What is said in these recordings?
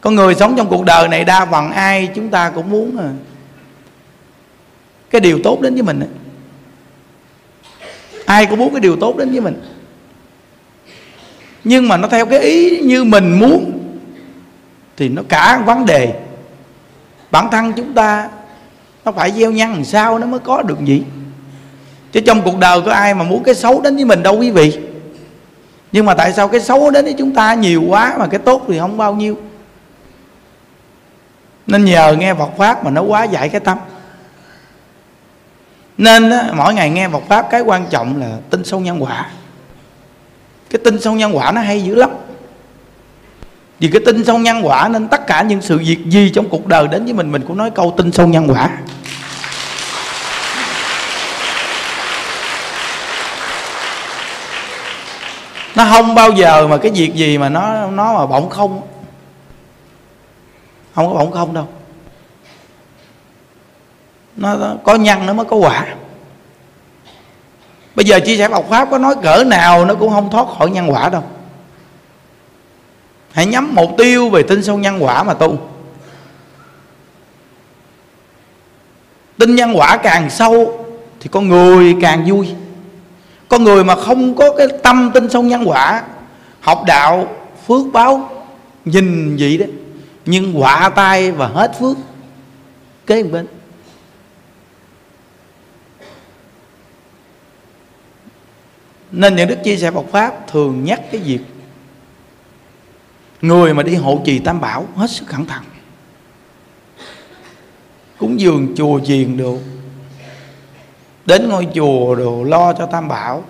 con người sống trong cuộc đời này đa phần ai chúng ta cũng muốn à, cái điều tốt đến với mình ai cũng muốn cái điều tốt đến với mình. Nhưng mà nó theo cái ý như mình muốn thì nó cả vấn đề. Bản thân chúng ta nó phải gieo nhân làm sao nó mới có được gì? Chứ trong cuộc đời có ai mà muốn cái xấu đến với mình đâu quý vị. Nhưng mà tại sao cái xấu đến với chúng ta nhiều quá mà cái tốt thì không bao nhiêu? Nên nhờ nghe Phật pháp mà nó quá giải cái tâm. Nên á, mỗi ngày nghe Phật pháp cái quan trọng là tin sâu nhân quả. Cái tin sâu nhân quả nó hay dữ lắm. Vì cái tin sâu nhân quả nên tất cả những sự việc gì trong cuộc đời đến với mình mình cũng nói câu tin sâu nhân quả. Nó không bao giờ mà cái việc gì mà nó nó mà bỗng không không có bỗng không đâu. Nó, có nhân nó mới có quả bây giờ chia sẻ Phật pháp có nói cỡ nào nó cũng không thoát khỏi nhân quả đâu. Hãy nhắm mục tiêu về tin sâu nhân quả mà tu. Tin nhân quả càng sâu thì con người càng vui. Con người mà không có cái tâm tin sâu nhân quả học đạo phước báo nhìn vậy đấy nhưng quả tay và hết phước, kế bên. Nên những đức chia sẻ Phật pháp thường nhắc cái việc người mà đi hộ trì tam bảo hết sức cẩn thận. Cúng dường, chùa chiền đồ, đến ngôi chùa đồ lo cho tam bảo.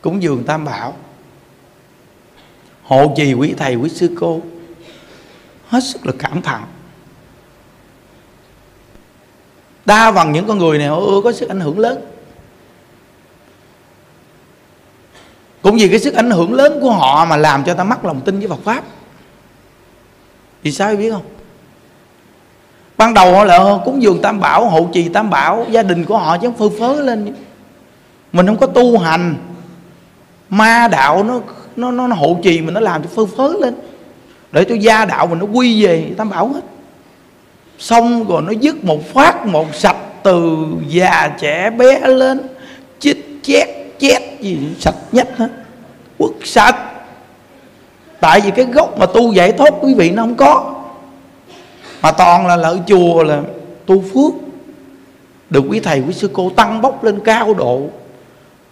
Cúng dường tam bảo hộ trì quý thầy, quý sư cô. Hết sức là cảm thận đa phần những con người này, họ ưa có sức ảnh hưởng lớn. Cũng vì cái sức ảnh hưởng lớn của họ mà làm cho ta mất lòng tin với Phật pháp. Vì sao biết không? Ban đầu họ là cúng dường tam bảo, hộ trì tam bảo, gia đình của họ chứ phơ phớ lên. Mình không có tu hành. Ma đạo nó nó nó, nó hộ trì mình nó làm cho phơ phớ lên. Để cho gia đạo mình nó quy về tam bảo hết. Xong rồi nó dứt một phát một sạch từ già trẻ bé lên chích chét chét gì sạch nhất hết. Quất sạch. Tại vì cái gốc mà tu giải thoát quý vị nó không có. Mà toàn là lợi chùa là tu phước. Được quý thầy quý sư cô tăng bốc lên cao độ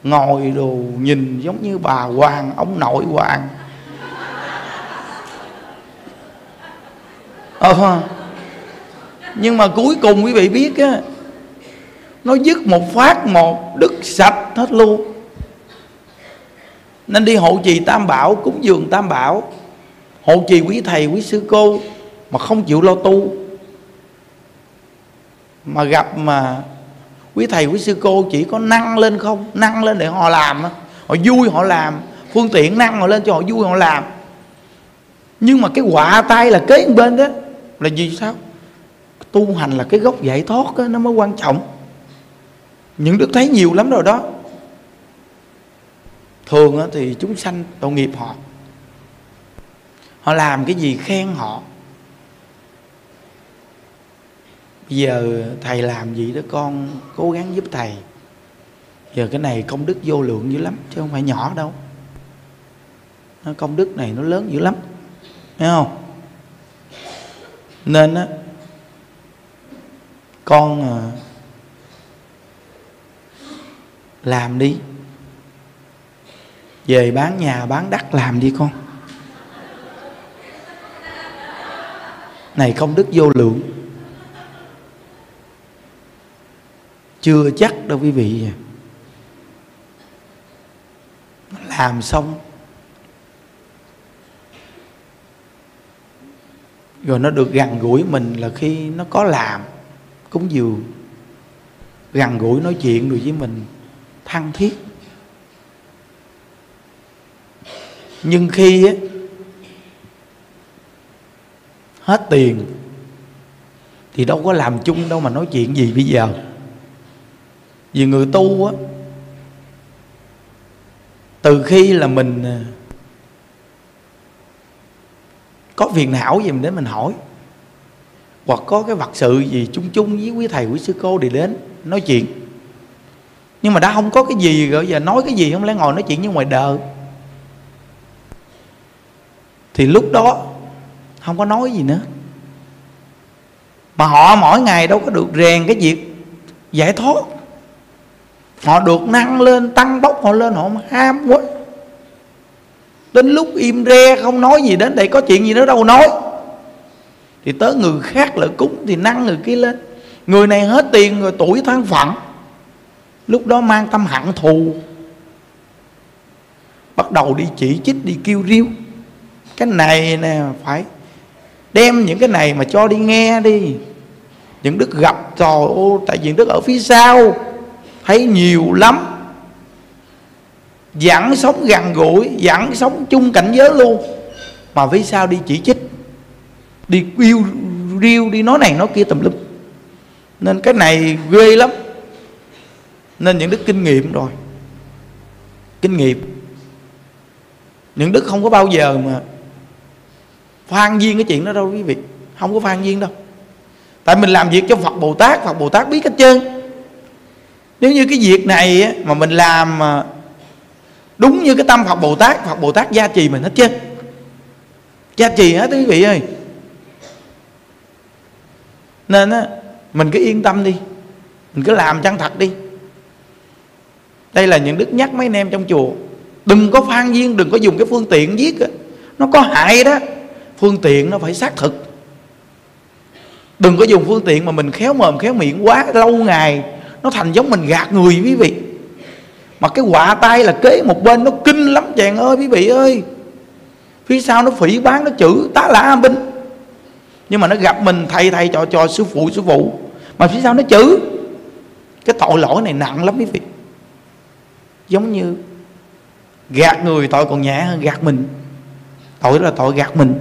ngồi đồ nhìn giống như bà hoàng ông nội hoàng. Ờ, nhưng mà cuối cùng quý vị biết á nó dứt một phát một đứt sạch hết luôn. Nên đi hộ trì tam bảo cúng dường tam bảo. Hộ trì quý thầy quý sư cô mà không chịu lo tu. Mà gặp mà quý thầy quý sư cô chỉ có năng lên không? Năng lên để họ làm họ vui họ làm. Phương tiện năng họ lên cho họ vui họ làm. Nhưng mà cái quả tay là kế bên đó là gì sao? Tu hành là cái gốc giải thoát đó, nó mới quan trọng. Những đức thấy nhiều lắm rồi đó. Thường thì chúng sanh tội nghiệp họ. Họ làm cái gì khen họ bây giờ thầy làm gì đó con cố gắng giúp thầy. Giờ cái này công đức vô lượng dữ lắm, chứ không phải nhỏ đâu. Nó công đức này nó lớn dữ lắm, thấy không? Nên á, con à, làm đi. Về bán nhà, bán đất làm đi con. Này công đức vô lượng. Chưa chắc đâu quý vị à. làm xong. Rồi nó được gần gũi mình là khi nó có làm, cúng dường. Gần gũi nói chuyện được với mình, thân thiết. Nhưng khi hết tiền, thì đâu có làm chung đâu mà nói chuyện gì bây giờ vì người tu á, từ khi là mình à, có phiền não gì mình đến mình hỏi, hoặc có cái vật sự gì chung chung với quý thầy, quý sư cô thì đến nói chuyện. Nhưng mà đã không có cái gì rồi, giờ nói cái gì không lẽ ngồi nói chuyện như ngoài đời? Thì lúc đó không có nói gì nữa. Mà họ mỗi ngày đâu có được rèn cái việc giải thoát họ được năng lên, tăng bốc họ lên, họ ham quá. Đến lúc im re, không nói gì đến đây có chuyện gì nữa đâu nói. Thì tới người khác lại cúng, thì nâng người kia lên. Người này hết tiền rồi, tuổi thân phận. Lúc đó mang tâm hận thù. Bắt đầu đi chỉ trích, đi kêu riêu cái này nè, phải đem những cái này mà cho đi nghe đi. Những đức gặp, trời ô tại vì đức ở phía sau thấy nhiều lắm. Dặn sống gần gũi dặn sống chung cảnh giới luôn. Mà vì sao đi chỉ trích? Đi yêu riêu đi nói này nói kia tùm lum. Nên cái này ghê lắm. Nên những đức kinh nghiệm rồi. Kinh nghiệm. Những đức không có bao giờ mà phan duyên cái chuyện đó đâu quý vị. Không có phan duyên đâu. Tại mình làm việc cho phật bồ tát, phật bồ tát biết hết trơn nếu như cái việc này mà mình làm à, đúng như cái tâm phật bồ tát, phật bồ tát gia trì mình hết chứ gia trì hết quý vị ơi. Nên á, mình cứ yên tâm đi. Mình cứ làm chân thật đi. Đây là những đức nhắc mấy anh em trong chùa. Đừng có phan duyên, đừng có dùng cái phương tiện giết nó có hại đó. Phương tiện nó phải xác thực. Đừng có dùng phương tiện mà mình khéo mồm, khéo miệng quá, lâu ngày nó thành giống mình gạt người, quý vị. Mà cái quạ tay là kế một bên, nó kinh lắm, chàng ơi, quý vị ơi. Phía sau nó phỉ bán, nó chữ tá lả binh. Nhưng mà nó gặp mình, thầy thầy, trò trò, sư phụ sư phụ. Mà phía sau nó chữ. Cái tội lỗi này nặng lắm, quý vị. Giống như gạt người, tội còn nhẹ hơn gạt mình. Tội là tội gạt mình.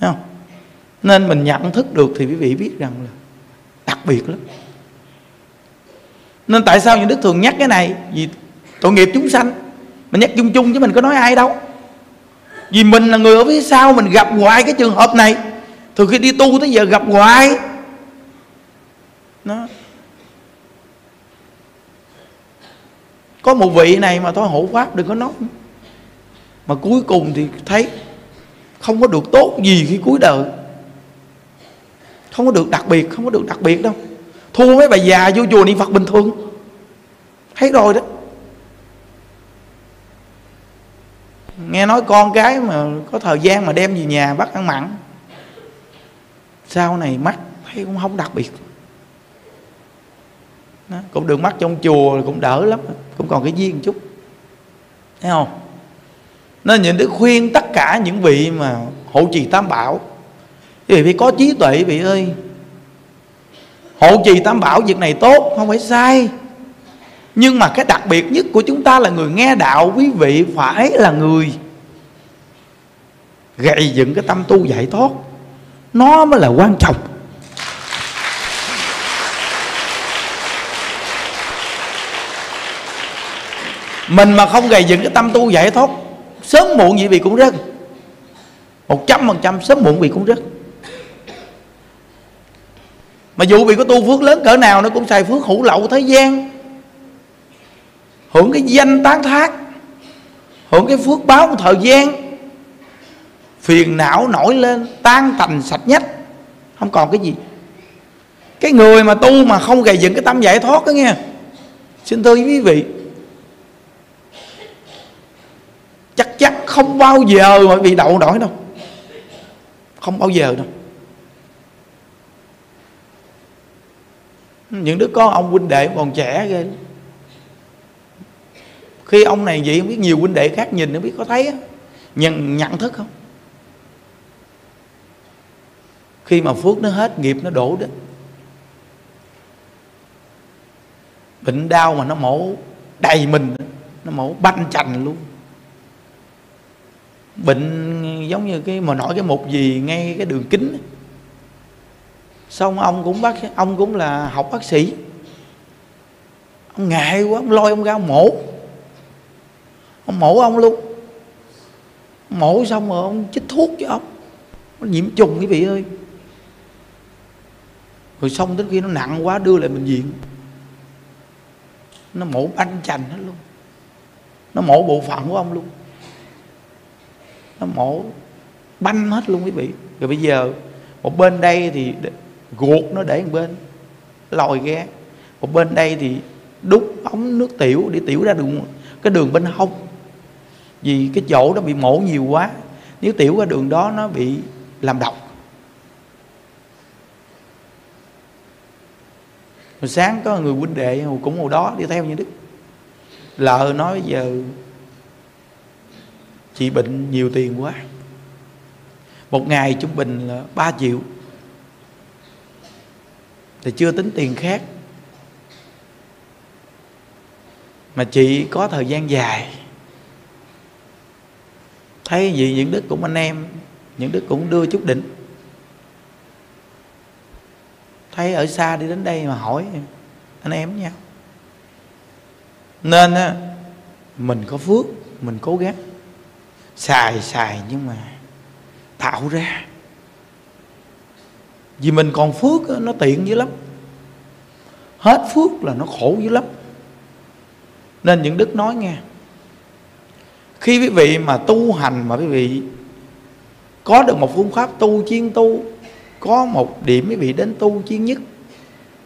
Thấy không? Nên mình nhận thức được thì quý vị biết rằng là đặc biệt lắm nên tại sao những đức thường nhắc cái này? Vì tội nghiệp chúng sanh. Mình nhắc chung chung chứ mình có nói ai đâu. Vì mình là người ở phía sau, mình gặp hoài cái trường hợp này. Từ khi đi tu tới giờ gặp hoài. Nó có một vị này mà thôi hộ pháp đừng có nói. Mà cuối cùng thì thấy không có được tốt gì khi cuối đời. Không có được đặc biệt, không có được đặc biệt đâu thua mấy bà già vô chùa niệm phật bình thường. Thấy rồi đó. Nghe nói con cái mà có thời gian mà đem về nhà bắt ăn mặn. Sau này mắt thấy cũng không đặc biệt. Đó, cũng được mắt trong chùa cũng đỡ lắm cũng còn cái duyên chút. Thấy không? Nên những đức khuyên tất cả những vị mà hộ trì tam bảo vì phải có trí tuệ vị ơi hộ trì tam bảo việc này tốt, không phải sai. Nhưng mà cái đặc biệt nhất của chúng ta là người nghe đạo, quý vị phải là người gầy dựng cái tâm tu giải thoát. Nó mới là quan trọng. Mình mà không gầy dựng cái tâm tu giải thoát, sớm muộn gì vì cũng rớt. Một trăm phần trăm sớm muộn vì cũng rớt mà dù bị có tu phước lớn cỡ nào nó cũng xài phước hữu lậu thế gian. Hưởng cái danh tán thác, hưởng cái phước báo của thời gian. Phiền não nổi lên, tan tành sạch nhất. Không còn cái gì. Cái người mà tu mà không gầy dựng cái tâm giải thoát đó nghe. Xin thưa quý vị, chắc chắn không bao giờ mà bị đậu nổi đâu. Không bao giờ đâu. Những đứa con ông huynh đệ còn trẻ ghê. Khi ông này vậy, không biết nhiều huynh đệ khác nhìn, không biết có thấy nhận nhận thức không? Khi mà phước nó hết, nghiệp nó đổ đến bệnh đau mà nó mổ đầy mình nó mổ banh chành luôn. Bệnh giống như cái, mà nổi cái một gì ngay cái đường kính xong ông cũng bác ông cũng là học bác sĩ. Ông ngại quá, ông lôi ông ra ông mổ. Ông mổ ông luôn. Mổ xong rồi ông chích thuốc cho ông. Nó nhiễm trùng quý vị ơi. Rồi xong đến khi nó nặng quá đưa lại bệnh viện. Nó mổ banh chành hết luôn. Nó mổ bộ phận của ông luôn. Nó mổ banh hết luôn quý vị. Rồi bây giờ, một bên đây thì ruột nó để một bên, lòi ra một bên đây thì đút ống nước tiểu để tiểu ra đường, cái đường bên hông. Vì cái chỗ đó bị mổ nhiều quá, nếu tiểu ra đường đó nó bị làm độc. Hồi sáng có người huynh đệ cũng ngồi đó đi theo như đức. Lợ nói giờ, chị bệnh nhiều tiền quá. Một ngày trung bình là 3 triệu thì chưa tính tiền khác. Mà chị có thời gian dài. Thấy gì những đức cũng anh em, những đức cũng đưa chút đỉnh thấy ở xa đi đến đây mà hỏi anh em nhau. Nên á, mình có phước, mình cố gắng. Xài xài nhưng mà tạo ra vì mình còn phước nó tiện dữ lắm. Hết phước là nó khổ dữ lắm. Nên những đức nói nghe. Khi quý vị mà tu hành mà quý vị có được một phương pháp tu chuyên tu, có một điểm quý vị đến tu chuyên nhất,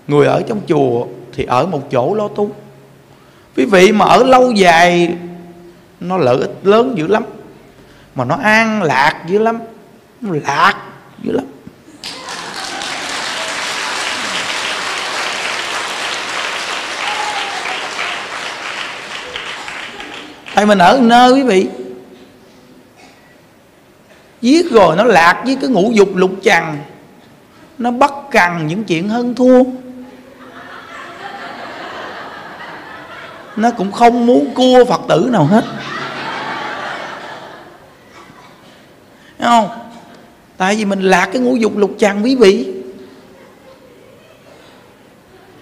người ở trong chùa thì ở một chỗ lo tu. Quý vị mà ở lâu dài, nó lợi ích lớn dữ lắm. Mà nó an lạc dữ lắm, nó lạc dữ lắm. Tại mình ở nơi quý vị. Giết rồi nó lạc với cái ngũ dục lục trần nó bắt cần những chuyện hơn thua. Nó cũng không muốn cua phật tử nào hết. Thấy không? Tại vì mình lạc cái ngũ dục lục trần quý vị.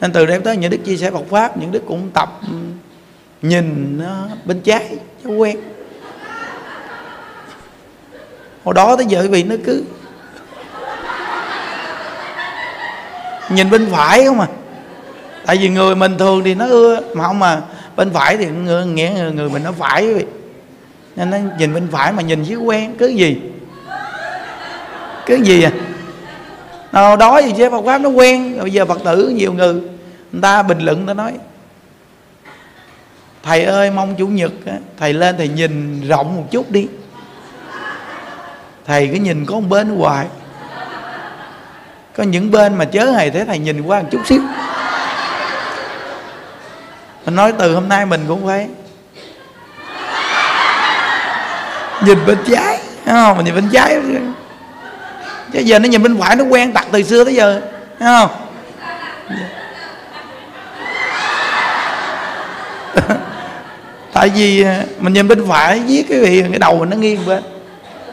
Nên từ đây tới những đức chia sẻ Phật pháp, những đức cũng tập nhìn bên trái cho quen. Hồi đó tới giờ vì nó cứ nhìn bên phải không à? Tại vì người mình thường thì nó ưa mà không mà bên phải thì người, nghĩa người, người mình nó phải vậy. nên nó nhìn bên phải mà nhìn chứ quen cứ gì? Cứ gì à? Nào đó gì chứ Phật pháp nó quen bây giờ Phật tử nhiều người người ta bình luận người ta nói thầy ơi, mong chủ nhật thầy lên thầy nhìn rộng một chút đi. Thầy cứ nhìn có một bên hoài. Có những bên mà chớ thầy thấy thầy nhìn qua một chút xíu. Mình nói từ hôm nay mình cũng phải nhìn bên trái không? Mình nhìn bên trái. Chứ giờ nó nhìn bên phải, nó quen tặc từ xưa tới giờ, thấy không? Tại vì à, mình nhìn bên phải viết cái gì, cái đầu mình nó nghiêng bên.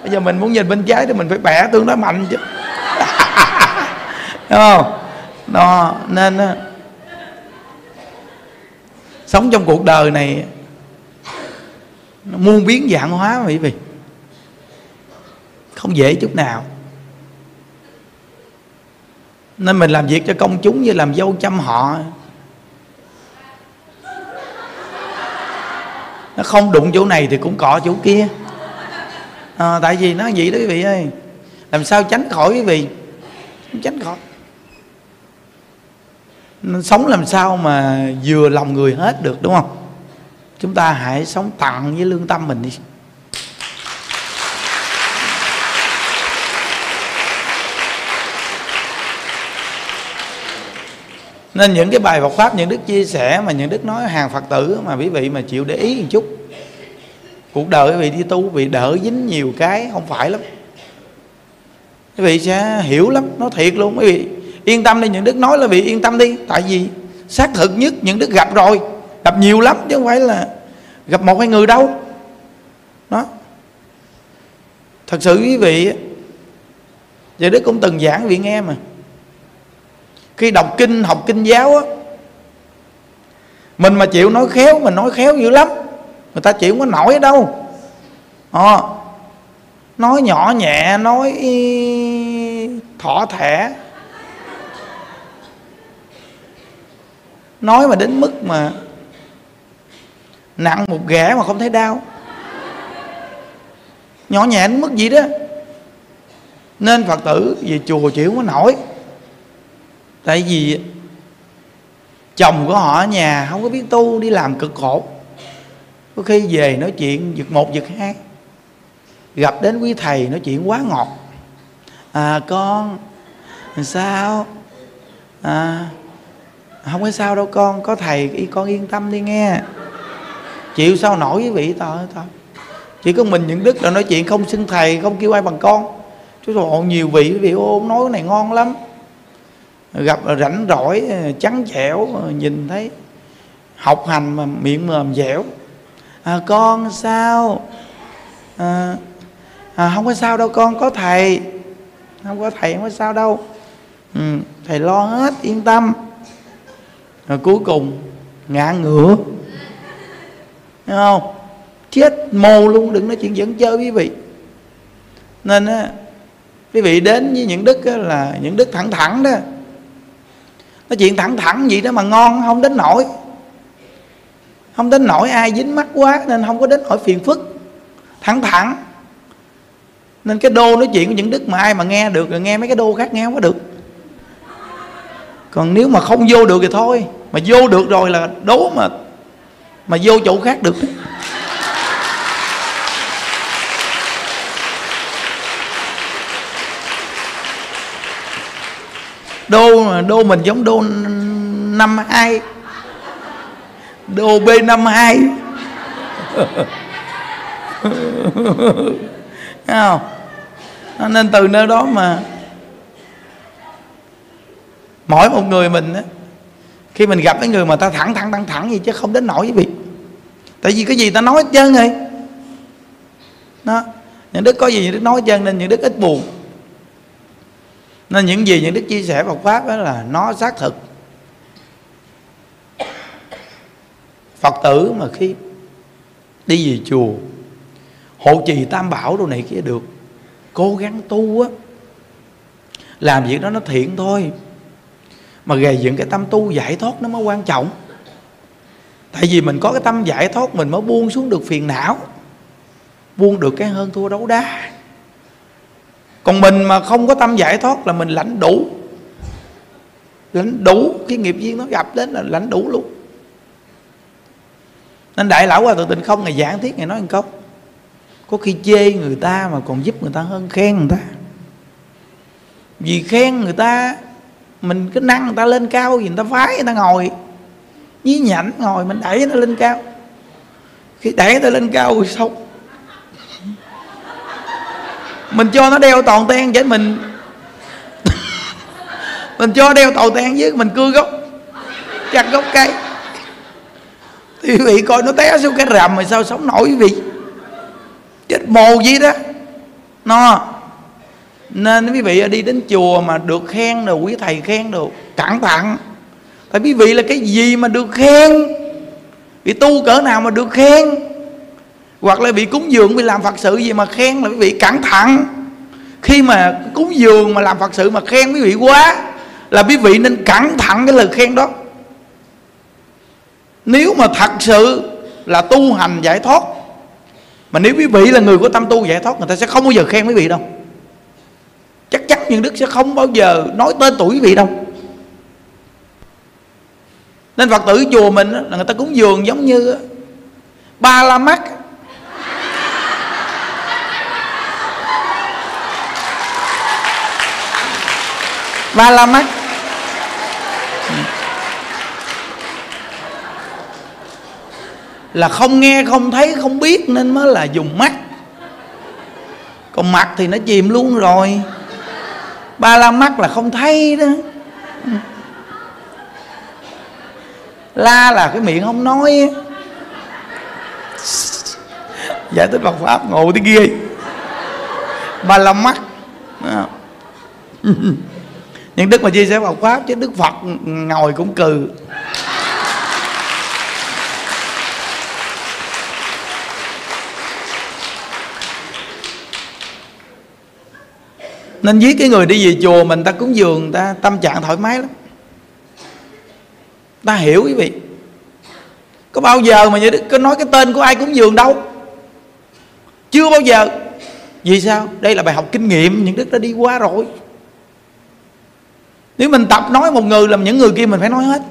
Bây giờ mình muốn nhìn bên trái thì mình phải bẻ tương đối mạnh chứ. Đúng không? Đó, nên à, sống trong cuộc đời này, nó muôn biến dạng hóa quý vị không dễ chút nào. Nên mình làm việc cho công chúng như làm dâu chăm họ. Nó không đụng chỗ này thì cũng cọ chỗ kia. À, tại vì nó vậy đó quý vị ơi. Làm sao tránh khỏi quý vị? Tránh khỏi. Sống làm sao mà vừa lòng người hết được đúng không? Chúng ta hãy sống tặng với lương tâm mình đi. Nên những cái bài Phật pháp, những đức chia sẻ mà những đức nói hàng Phật tử mà quý vị mà chịu để ý một chút. Cuộc đời quý vị đi tu, quý vị đỡ dính nhiều cái, không phải lắm. Quý vị sẽ hiểu lắm nó thiệt luôn, quý vị. Yên tâm đi, những đức nói là vị yên tâm đi. Tại vì xác thực nhất những đức gặp rồi, gặp nhiều lắm, chứ không phải là gặp một hai người đâu. Đó. Thật sự quý vị vậy đức cũng từng giảng, vị nghe mà khi đọc kinh học kinh giáo á mình mà chịu nói khéo mình nói khéo dữ lắm. Người ta chịu không có nổi đâu. À, nói nhỏ nhẹ nói thỏ thẻ. Nói mà đến mức mà nặng một ghẻ mà không thấy đau. Nhỏ nhẹ đến mức gì đó. Nên phật tử về chùa chịu không có nổi tại vì chồng của họ ở nhà không có biết tu, đi làm cực khổ. Có khi về nói chuyện giật một giật hai. Gặp đến quý thầy nói chuyện quá ngọt. À con sao? À không có sao đâu con, có thầy con yên tâm đi nghe. Chịu sao nổi với vị thôi thôi chỉ có mình những đức là nói chuyện không xưng thầy, không kêu ai bằng con. Chứ còn nhiều vị vị ô nói cái này ngon lắm gặp rảnh rỗi ờ, trắng trẻo ờ, nhìn thấy học hành mà miệng mồm dẻo. À, con sao? À, à, không có sao đâu con có thầy. Không có thầy không có sao đâu. Ừ, thầy lo hết yên tâm. Rồi cuối cùng ngã ngựa Thấy không? Chết mồ luôn đừng nói chuyện dẫn chơi quý vị. Nên á quý vị đến với những đức á, là những đức thẳng thẳng đó nói chuyện thẳng thẳng gì đó mà ngon, không đến nổi không đến nổi ai dính mắt quá nên không có đến nổi phiền phức. Thẳng thẳng. Nên cái đô nói chuyện của những đức mà ai mà nghe được rồi nghe mấy cái đô khác nghe không có được. Còn nếu mà không vô được thì thôi. Mà vô được rồi là đố mà mà vô chỗ khác được. Đô đô mình giống đô năm hai. Đô b năm hai. Không? Nên từ nơi đó mà. Mỗi một người mình á, khi mình gặp cái người mà ta thẳng thẳng thẳng thẳng gì chứ không đến nổi với việc tại vì cái gì ta nói hết trơn rồi. Đó. Những đức có gì những đức nói hết trơn nên những đức ít buồn nên những gì những đức chia sẻ Phật pháp đó là nó xác thực. Phật tử mà khi đi về chùa, hộ trì tam bảo đồ này kia được, cố gắng tu á, làm việc đó nó thiện thôi. Mà gầy dựng cái tâm tu giải thoát nó mới quan trọng. Tại vì mình có cái tâm giải thoát, mình mới buông xuống được phiền não, buông được cái hơn thua đấu đá còn mình mà không có tâm giải thoát là mình lãnh đủ. Lãnh đủ, cái nghiệp duyên nó gặp đến là lãnh đủ luôn. Nên đại lão hòa thượng tịnh không ngày giảng thiết ngày nói một câu. Có khi chê người ta mà còn giúp người ta hơn khen người ta. Vì khen người ta, mình cứ nâng người ta lên cao vì người ta phái người ta ngồi. Nhí nhảnh ngồi, mình đẩy nó lên cao. Khi đẩy người ta lên cao rồi xong mình cho nó đeo toàn ten chứ mình mình cho đeo toàn ten với mình cưa gốc. Chặt gốc cây. Thì quý vị coi nó té xuống cái rầm mà sao sống nổi quý vị? Chết mồ gì đó. Nó. Nên quý vị đi đến chùa mà được khen được quý thầy khen được cẩn thận. Tại quý vị là cái gì mà được khen? Bị tu cỡ nào mà được khen? Hoặc là bị cúng dường, bị làm phật sự gì mà khen là quý vị cẩn thận. Khi mà cúng dường mà làm phật sự mà khen quý vị quá, là quý vị nên cẩn thận cái lời khen đó. Nếu mà thật sự là tu hành giải thoát, mà nếu quý vị là người có tâm tu giải thoát, người ta sẽ không bao giờ khen quý vị đâu. Chắc chắn những đức sẽ không bao giờ nói tên tuổi quý vị đâu. Nên phật tử chùa mình là người ta cúng dường giống như ba la mắt ba á mắt là không nghe, không thấy, không biết nên mới là dùng mắt. Còn mặt thì nó chìm luôn rồi. Ba la mắt là không thấy đó. La là cái miệng không nói. Giải thích bằng pháp, ngộ tới kia ba la mắt nhưng đức mà chia sẻ Phật pháp chứ đức Phật ngồi cũng cừ. Nên giết cái người đi về chùa mình, ta cúng dường, ta tâm trạng thoải mái lắm. Ta hiểu quý vị. Có bao giờ mà như đức có nói cái tên của ai cúng dường đâu? Chưa bao giờ. Vì sao? Đây là bài học kinh nghiệm những đức đã đi qua rồi nếu mình tập nói một người làm những người kia mình phải nói hết.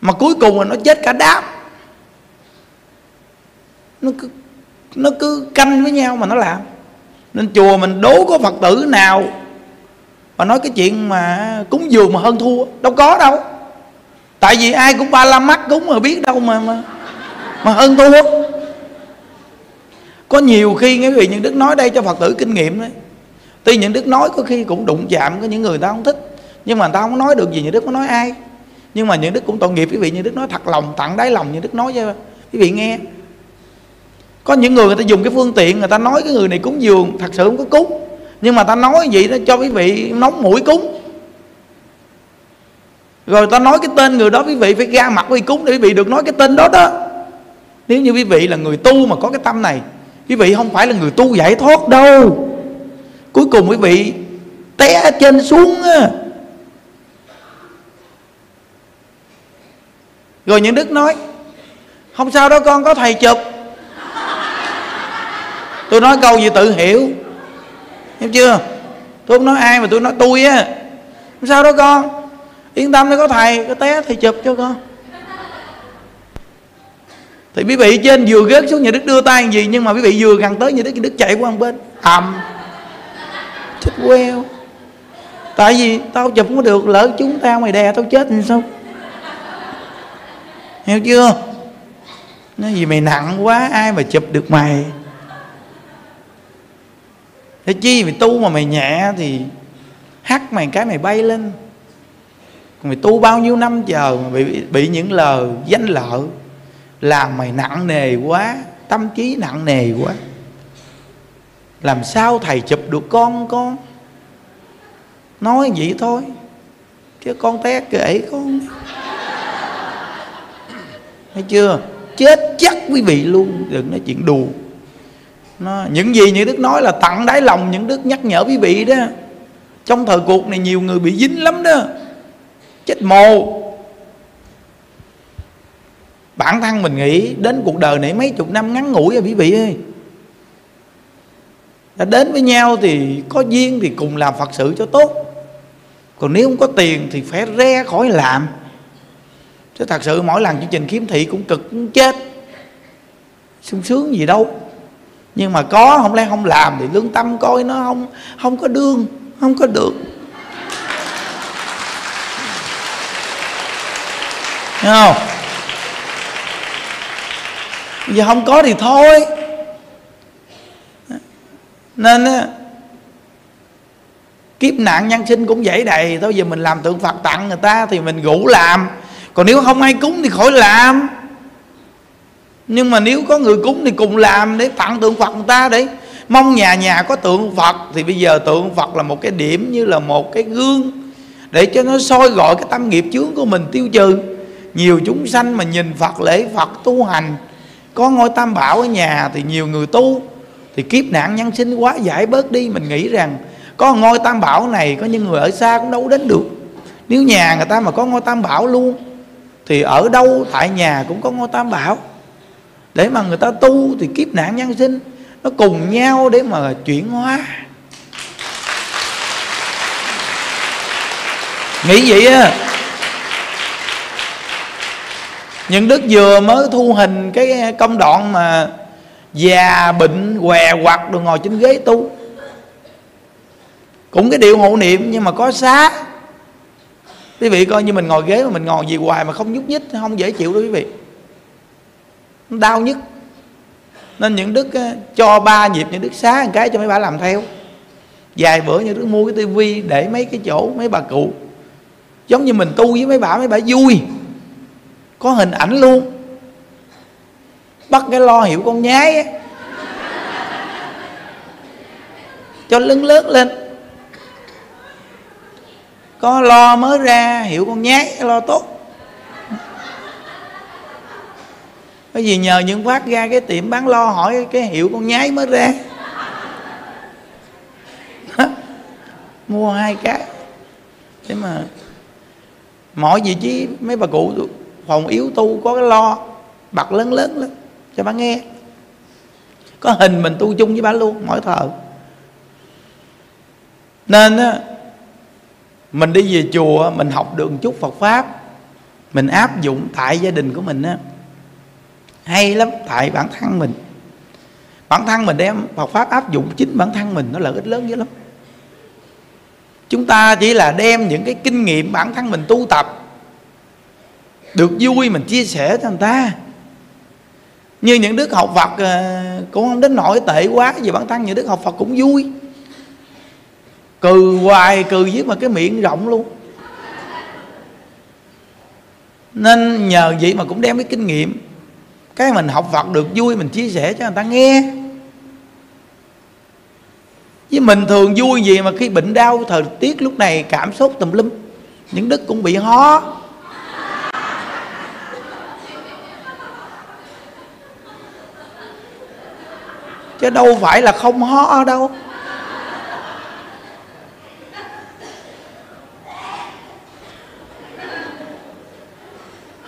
Mà cuối cùng là nó chết cả đám. Nó cứ nó cứ canh với nhau mà nó làm. Nên chùa mình đố có phật tử nào mà nói cái chuyện mà cúng dường mà hơn thua? Đâu có đâu. Tại vì ai cũng ba la mắt cúng mà biết đâu mà mà mà hơn thua. Có nhiều khi cái vị những đức nói đây cho phật tử kinh nghiệm đấy tuy những đức nói có khi cũng đụng chạm có những người ta không thích, nhưng mà người ta không nói được gì những đức có nói ai? Nhưng mà những đức cũng tội nghiệp quý vị những đức nói thật lòng, tặng đáy lòng những đức nói cho quý vị nghe. Có những người người ta dùng cái phương tiện, người ta nói cái người này cúng dường, thật sự không có cúng. Nhưng mà ta nói vậy đó cho quý vị nóng mũi cúng. Rồi ta nói cái tên người đó quý vị phải ra mặt quý vị cúng để quý vị được nói cái tên đó đó. Nếu như quý vị là người tu mà có cái tâm này, quý vị không phải là người tu giải thoát đâu cuối cùng quý vị té trên xuống á. Rồi những đức nói, không sao đâu con, có thầy chụp. Tôi nói câu gì tự hiểu. Hiểu chưa? Tôi không nói ai mà tôi nói tôi á. Không sao đó con, yên tâm nó có thầy, có té thầy chụp cho con. Thì quý vị trên vừa gớt xuống nhà đức đưa tay gì, nhưng mà quý vị vừa gần tới nhà đức nhà đức chạy qua một bên. Ầm chết queo. Tại vì tao chụp không có được lỡ chúng tao mày đè tao chết thì sao? Hiểu chưa? Nói vì mày nặng quá ai mà chụp được mày? Thế chi mày tu mà mày nhẹ thì hắt mày cái mày bay lên. Còn mày tu bao nhiêu năm chờ mà bị, bị những lời danh lợi? Làm mày nặng nề quá tâm trí nặng nề quá làm sao thầy chụp được con con nói vậy thôi? Chứ con té kể con. Thấy chưa? Chết chắc quý vị luôn. Đừng nói chuyện đùa. Nó, những gì như đức nói là tặng đáy lòng những đức nhắc nhở quý vị đó. Trong thời cuộc này nhiều người bị dính lắm đó. Chết mồ. Bản thân mình nghĩ đến cuộc đời này mấy chục năm ngắn ngủi rồi quý vị ơi đã đến với nhau thì có duyên thì cùng làm phật sự cho tốt. Còn nếu không có tiền thì phải re khỏi làm. Chứ thật sự mỗi lần chương trình kiếm thị cũng cực, cũng chết. Sung sướng gì đâu. Nhưng mà có, không lẽ không làm thì lương tâm coi nó không không có đương, không có được. Thấy không? Giờ không có thì thôi nên kiếp nạn nhân sinh cũng dễ đầy. Thôi giờ mình làm tượng phật tặng người ta thì mình rủ làm. Còn nếu không ai cúng thì khỏi làm. Nhưng mà nếu có người cúng thì cùng làm để tặng tượng phật người ta đấy. mong nhà nhà có tượng phật thì bây giờ tượng phật là một cái điểm như là một cái gương để cho nó soi gọi cái tâm nghiệp chướng của mình tiêu trừ. Nhiều chúng sanh mà nhìn phật lễ phật tu hành, có ngôi tam bảo ở nhà thì nhiều người tu thì kiếp nạn nhân sinh quá giải bớt đi, mình nghĩ rằng có ngôi tam bảo này, có những người ở xa cũng đâu đến được. Nếu nhà người ta mà có ngôi tam bảo luôn, thì ở đâu, tại nhà cũng có ngôi tam bảo. Để mà người ta tu thì kiếp nạn nhân sinh, nó cùng nhau để mà chuyển hóa. Nghĩ vậy á. Những đức vừa mới thu hình cái công đoạn mà già bệnh, què quặt rồi ngồi trên ghế tu. Cũng cái điệu hộ niệm nhưng mà có xá. Quý vị coi như mình ngồi ghế mà mình ngồi gì hoài mà không nhúc nhích, không dễ chịu đâu quý vị. Đau nhất. Nên những đức cho ba nhịp những đức xá một cái cho mấy bà làm theo. Vài bữa như đức mua cái tivi để mấy cái chỗ, mấy bà cụ. Giống như mình tu với mấy bà mấy bà vui. Có hình ảnh luôn bắt cái lo hiệu con nhái ấy. cho lưng lớn lên. Có lo mới ra hiệu con nhái, lo tốt. Cái gì nhờ những phát ra cái tiệm bán lo hỏi cái hiệu con nhái mới ra. Mua hai cái. Thế mà mọi vị trí mấy bà cụ phòng yếu tu có cái lo bật lớn lớn lên cho bà nghe. Có hình mình tu chung với bà luôn, mỗi thờ. Nên á, mình đi về chùa, mình học được chút Phật pháp, mình áp dụng tại gia đình của mình á. Hay lắm, tại bản thân mình. Bản thân mình đem Phật pháp áp dụng, chính bản thân mình nó lợi ích lớn dữ lắm. Chúng ta chỉ là đem những cái kinh nghiệm bản thân mình tu tập, được vui mình chia sẻ cho người ta như những đức học Phật ờ, cũng không đến nỗi tệ quá vì bản thân những đức học Phật cũng vui. Cừ hoài, cừ với mà cái miệng rộng luôn. Nên nhờ vậy mà cũng đem cái kinh nghiệm, cái mình học Phật được vui, mình chia sẻ cho người ta nghe. Với mình thường vui gì mà khi bệnh đau thời tiết lúc này cảm xúc tùm lum, những đức cũng bị ho. Chứ đâu phải là không ho đâu.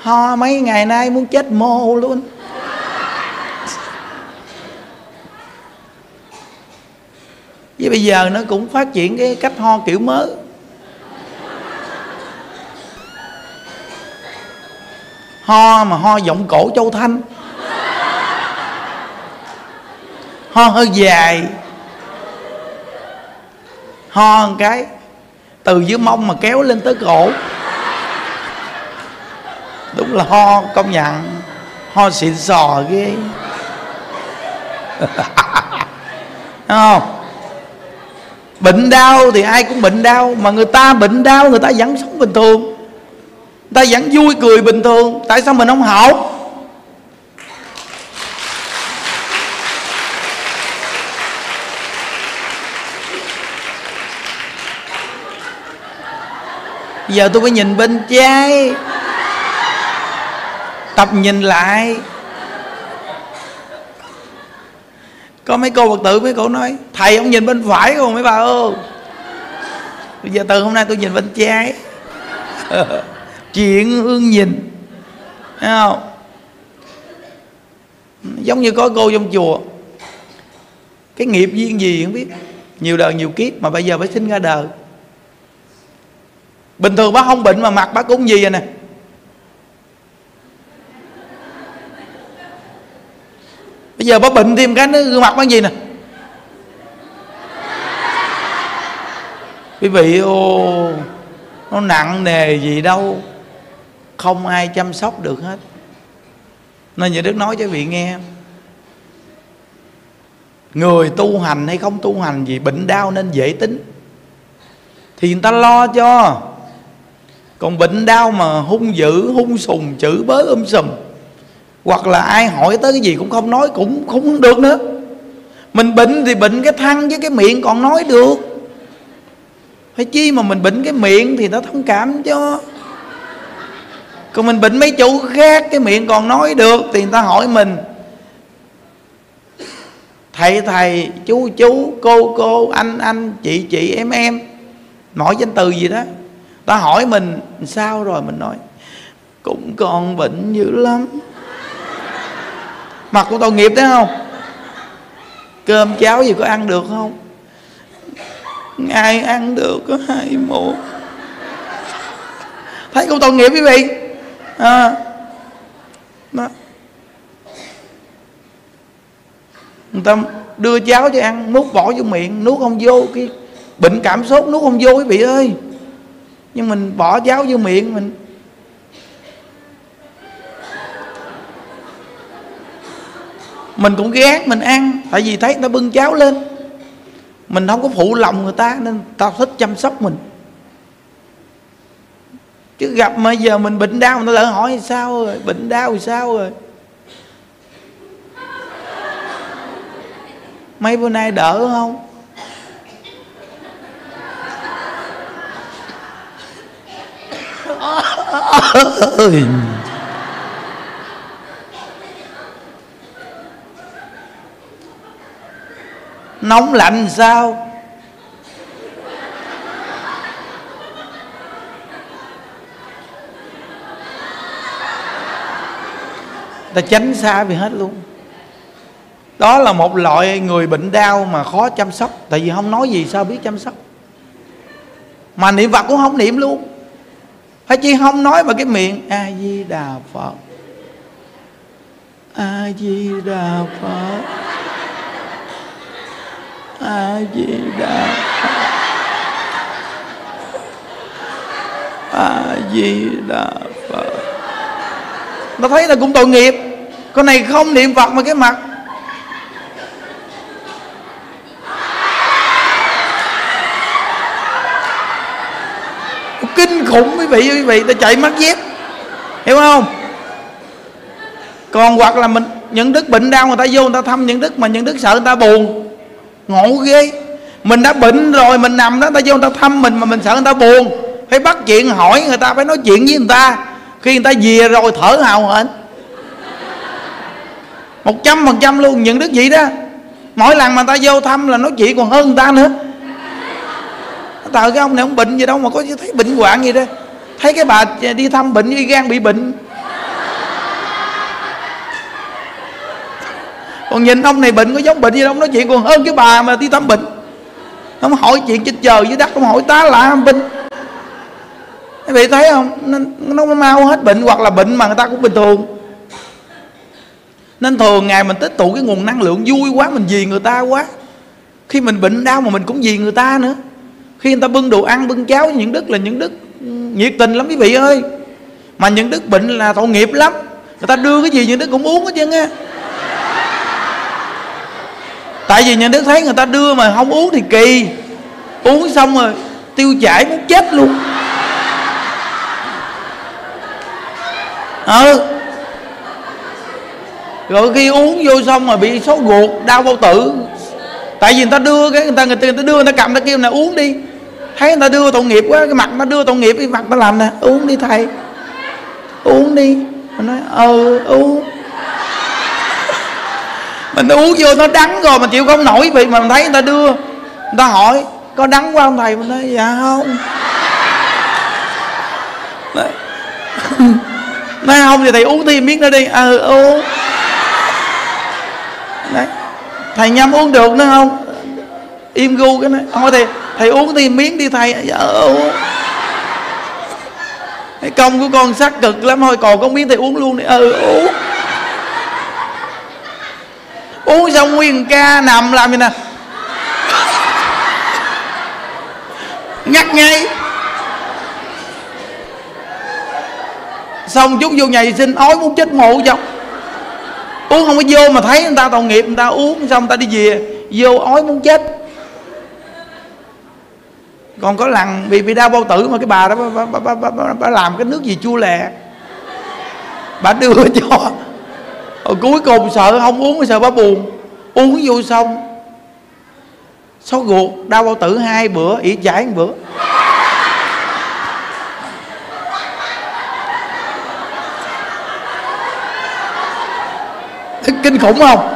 Ho mấy ngày nay muốn chết mô luôn. Với bây giờ nó cũng phát triển cái cách ho kiểu mới. Ho mà ho giọng cổ châu thanh. Ho hơi dài. Ho một cái, từ dưới mông mà kéo lên tới cổ. Đúng là ho công nhận. Ho xịn sò ghê. Không? Bệnh đau thì ai cũng bệnh đau, mà người ta bệnh đau, người ta vẫn sống bình thường. Người ta vẫn vui cười bình thường. Tại sao mình không học? Giờ tôi phải nhìn bên trái. Tập nhìn lại. Có mấy cô phật tử, mấy cô nói, thầy ông nhìn bên phải không, mấy bà ơi? Bây giờ từ hôm nay tôi nhìn bên trái. Chuyện ương nhìn. Thấy không? Giống như có cô trong chùa. Cái nghiệp duyên gì không biết. Nhiều đời nhiều kiếp mà bây giờ phải sinh ra đời bình thường bác không bệnh mà mặt bác cũng gì vậy nè? Bây giờ bác bệnh thêm cái nó gương mặt bác gì nè? Quý vị ô, nó nặng nề gì đâu. Không ai chăm sóc được hết. Nên nhà đức nói cho vị nghe. Người tu hành hay không tu hành gì bệnh đau nên dễ tính. Thì người ta lo cho còn bệnh đau mà hung dữ, hung sùng chữ bớ um sùm. Hoặc là ai hỏi tới cái gì cũng không nói, cũng không được nữa. Mình bệnh thì bệnh cái thân với cái miệng còn nói được. Phải chi mà mình bệnh cái miệng thì nó thông cảm cho. Còn mình bệnh mấy chỗ khác, cái miệng còn nói được thì người ta hỏi mình. Thầy thầy, chú chú, cô cô, anh anh, chị chị, em em. Mỗi danh từ gì đó ta hỏi mình sao rồi? Mình nói cũng còn bệnh dữ lắm. Mặt của tội nghiệp đấy không? Cơm cháo gì có ăn được không? Ai ăn được có hai muỗng, thấy cũng tội nghiệp quý vị? À, đó. người ta đưa cháo cho ăn nuốt bỏ vô miệng nuốt không vô cái bệnh cảm sốt nuốt không vô quý vị ơi nhưng mình bỏ cháo vô miệng mình. Mình cũng ghét mình ăn, tại vì thấy người ta bưng cháo lên. Mình không có phụ lòng người ta nên ta thích chăm sóc mình. Chứ gặp mà giờ mình bệnh đau, người ta lỡ hỏi sao rồi? Bệnh đau thì sao rồi? Mấy bữa nay đỡ không? ơi nóng lạnh sao? Ta tránh xa vì hết luôn. Đó là một loại người bệnh đau mà khó chăm sóc. Tại vì không nói gì sao biết chăm sóc. Mà niệm phật cũng không niệm luôn phải chi không nói bằng cái miệng, a di đà phật. A di đà phật. A di đà phật. A di đà phật. Nó thấy là cũng tội nghiệp. Con này không niệm phật mà cái mặt kinh khủng quý vị quý vị, ta chạy mất dép. Hiểu không? Còn hoặc là mình, những đức bệnh đau người ta vô người ta thăm những đức mà những đức sợ người ta buồn, ngộ ghê. Mình đã bệnh rồi, mình nằm đó, người ta vô người ta thăm mình mà mình sợ người ta buồn. Phải bắt chuyện hỏi người ta, phải nói chuyện với người ta. Khi người ta về rồi thở hào hển. Một trăm phần trăm luôn, những đức gì đó. Mỗi lần mà người ta vô thăm là nói chuyện còn hơn người ta nữa. Tờ cái ông này không bệnh gì đâu mà có thấy bệnh hoạn gì đó thấy cái bà đi thăm bệnh y gan bị bệnh. Còn nhìn ông này bệnh có giống bệnh gì đâu nói chuyện còn hơn cái bà mà đi thăm bệnh. Không hỏi chuyện trên trời dưới đất không hỏi tá lạ bệnh. Quý vị thấy không? Nó, nó mau hết bệnh hoặc là bệnh mà người ta cũng bình thường. Nên thường ngày mình tích tụ cái nguồn năng lượng vui quá mình vì người ta quá. Khi mình bệnh đau mà mình cũng vì người ta nữa. Khi người ta bưng đồ ăn bưng cháo những đức là những đức nhiệt tình lắm quý vị ơi. Mà những đức bệnh là tội nghiệp lắm. Người ta đưa cái gì những đức cũng uống hết trơn á. Tại vì những đức thấy người ta đưa mà không uống thì kỳ. Uống xong rồi tiêu chảy muốn chết luôn. Ừ. Rồi khi uống vô xong rồi bị sốt ruột đau bao tử. Tại vì người ta đưa cái người ta người ta, người ta đưa người ta cầm ta kêu là uống đi thấy người ta đưa tội nghiệp quá, cái mặt nó đưa tội nghiệp, cái mặt nó làm nè, uống đi thầy. Uống đi. Mình nói ừ uống. Mình uống vô nó đắng rồi, mà chịu không nổi, vì mà mình thấy người ta đưa. Người ta hỏi, có đắng quá không thầy? Mình nói dạ không. Nói không thì thầy uống thêm miếng nữa đi. Ừ uống. Đấy thầy nhâm uống được nữa không? Im gu cái này không có thầy thầy uống đi, miếng đi thầy. Dạ uống cái công của con sắc cực lắm. Thôi, còn có miếng thầy uống luôn đi ừ uống. Uống xong nguyên ca nằm làm gì nè? Ngắt ngay. Xong chút vô nhà vệ sinh, ói muốn chết mộ chồng. Uống không có vô mà thấy người ta tội nghiệp, người ta uống xong người ta đi về. Vô, ói muốn chết còn có lần bị bị đau bao tử mà cái bà đó bà, bà, bà, bà, bà, bà làm cái nước gì chua lè. Bà đưa cho. Rồi cuối cùng sợ không uống sợ bà buồn. Uống vô xong. Sốt ruột đau bao tử hai bữa ỉ chảy một bữa. Kinh khủng không?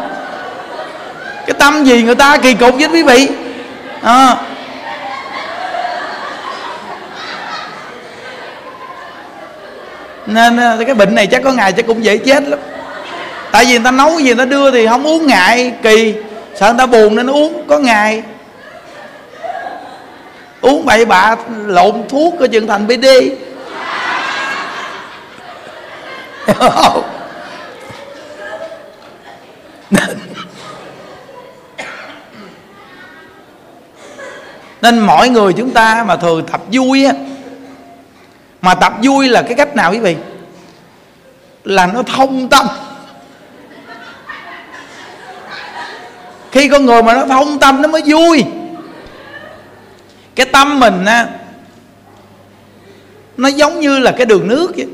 Cái tâm gì người ta kỳ cục với quý vị? À. nên cái bệnh này chắc có ngày chắc cũng dễ chết lắm. Tại vì người ta nấu gì người ta đưa thì không uống ngại, kỳ. Sợ người ta buồn nên uống, có ngày. Uống bậy bạ, lộn thuốc coi chừng thành bd nên mỗi người chúng ta mà thường tập vui á mà tập vui là cái cách nào quý vị? Là nó thông tâm. Khi con người mà nó thông tâm nó mới vui. Cái tâm mình á, nó giống như là cái đường nước vậy.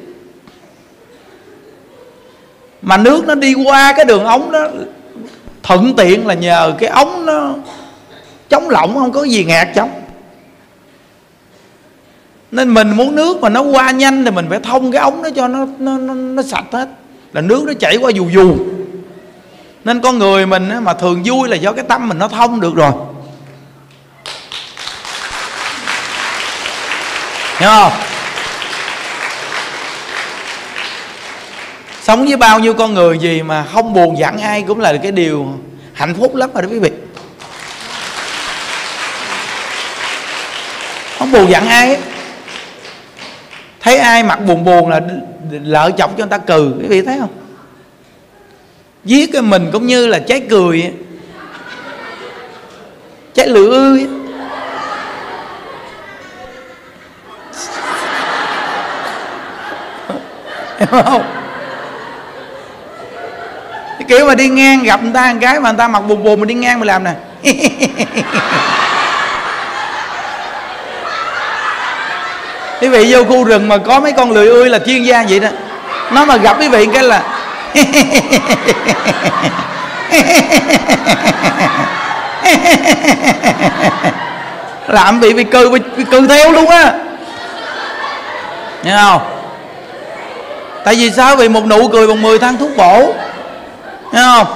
Mà nước nó đi qua cái đường ống đó, thuận tiện là nhờ cái ống nó chống lỏng, không có gì ngạt chống nên mình muốn nước mà nó qua nhanh thì mình phải thông cái ống đó cho nó nó nó, nó sạch hết. Là nước nó chảy qua dù dù. Nên con người mình mà thường vui là do cái tâm mình nó thông được rồi. Hiểu không? Sống với bao nhiêu con người gì mà không buồn giận ai cũng là cái điều hạnh phúc lắm rồi đó quý vị. Không buồn giận ai thấy ai mặt buồn buồn là lợ chọc cho người ta cười quý vị thấy không? Giết cái mình cũng như là trái cười trái lửa ươi hiểu không? Cái kiểu mà đi ngang gặp người ta một cái mà người ta mặc buồn buồn mà đi ngang mà làm nè. quý vị vô khu rừng mà có mấy con lười ươi là chuyên gia vậy đó. Nó mà gặp quý vị cái là làm bị bị cư bị, bị cư theo luôn á. Nghe không? Tại vì sao? Vì một nụ cười bằng 10 tháng thuốc bổ. Nghe không?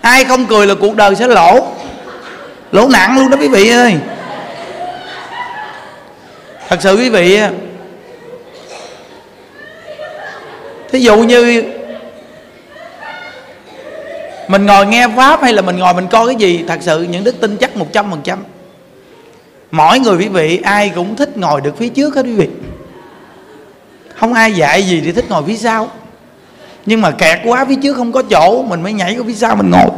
Ai không cười là cuộc đời sẽ lỗ. Lỗ nặng luôn đó quý vị ơi thật sự quý vị thí dụ như mình ngồi nghe pháp hay là mình ngồi mình coi cái gì, thật sự những đức tin chắc một trăm phần trăm. Mỗi người quý vị, ai cũng thích ngồi được phía trước hết quý vị. Không ai dạy gì thì thích ngồi phía sau. Nhưng mà kẹt quá phía trước không có chỗ, mình mới nhảy qua phía sau mình ngồi.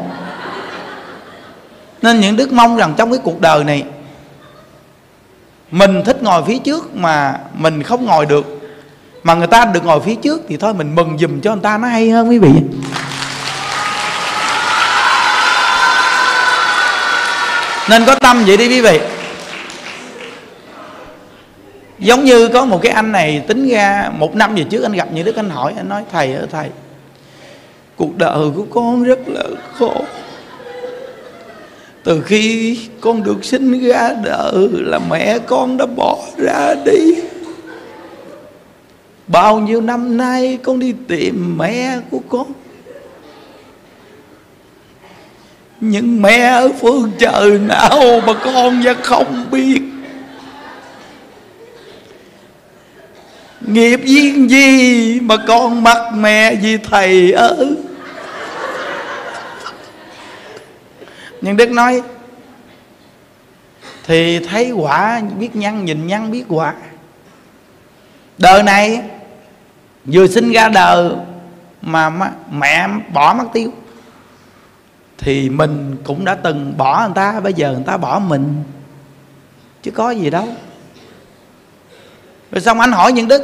Nên những đức mong rằng trong cái cuộc đời này mình thích ngồi phía trước mà mình không ngồi được. Mà người ta được ngồi phía trước thì thôi, mình mừng dùm cho người ta, nó hay hơn quý vị. Nên có tâm vậy đi quý vị. Giống như có một cái anh này tính ra một năm về trước anh gặp như đức anh hỏi, anh nói, thầy ơi, thầy, cuộc đời của con rất là khổ từ khi con được sinh ra đời ừ là mẹ con đã bỏ ra đi. Bao nhiêu năm nay con đi tìm mẹ của con. Nhưng mẹ ở phương trời nào mà con vẫn không biết. Nghiệp duyên gì mà con mất mẹ gì thầy ơi nhưng đức nói, thì thấy quả, biết nhân nhìn nhân biết quả. Đời này, vừa sinh ra đời mà mẹ bỏ mất tiêu, thì mình cũng đã từng bỏ người ta, bây giờ người ta bỏ mình. Chứ có gì đâu. Rồi xong anh hỏi nhân đức,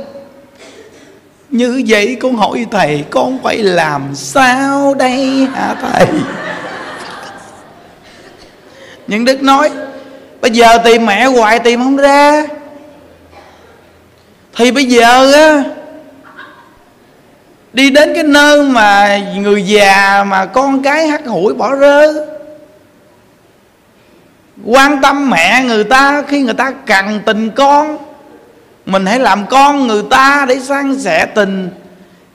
như vậy con hỏi thầy, con phải làm sao đây hả thầy? Những đức nói, bây giờ tìm mẹ hoài tìm không ra. Thì bây giờ á, đi đến cái nơi mà người già mà con cái hắt hủi bỏ rơ quan tâm mẹ người ta, khi người ta cần tình con, mình hãy làm con người ta để san sẻ tình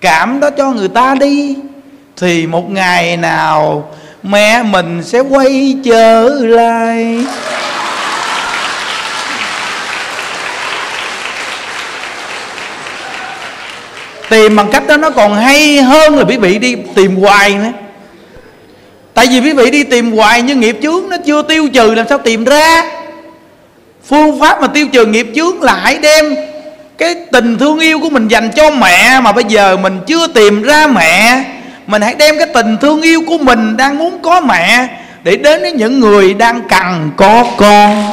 cảm đó cho người ta đi, thì một ngày nào mẹ mình sẽ quay trở lại. Tìm bằng cách đó nó còn hay hơn là quý vị đi tìm hoài nữa. Tại vì quý vị đi tìm hoài nhưng nghiệp chướng nó chưa tiêu trừ, làm sao tìm ra? Phương pháp mà tiêu trừ nghiệp chướng là hãy đem cái tình thương yêu của mình dành cho mẹ mà bây giờ mình chưa tìm ra mẹ mình hãy đem cái tình thương yêu của mình đang muốn có mẹ để đến với những người đang cần có con.